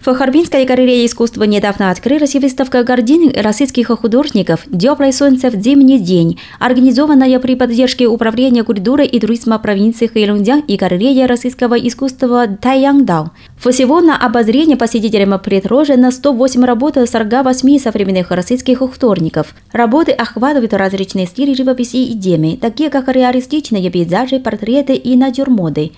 В Харбинской галерее искусства недавно открылась выставка картин российских художников «Теплое солнце в зимний день», организованная при поддержке Управления культуры и туризма провинции Хэйлунцзян и галерея российского искусства Тайянгдау. Всего на обозрение посетителям предложено 108 работ 48 современных российских художников. Работы охватывают различные стили живописи и темы, такие как реалистичные пейзажи, портреты и натюрмоды.